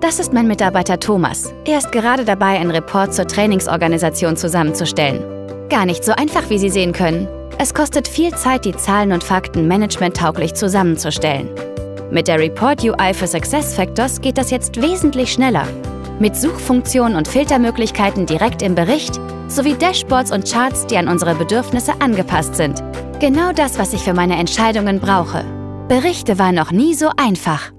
Das ist mein Mitarbeiter Thomas. Er ist gerade dabei, einen Report zur Trainingsorganisation zusammenzustellen. Gar nicht so einfach, wie Sie sehen können. Es kostet viel Zeit, die Zahlen und Fakten managementtauglich zusammenzustellen. Mit der Report UI für SuccessFactors geht das jetzt wesentlich schneller. Mit Suchfunktionen und Filtermöglichkeiten direkt im Bericht sowie Dashboards und Charts, die an unsere Bedürfnisse angepasst sind. Genau das, was ich für meine Entscheidungen brauche. Berichte war noch nie so einfach.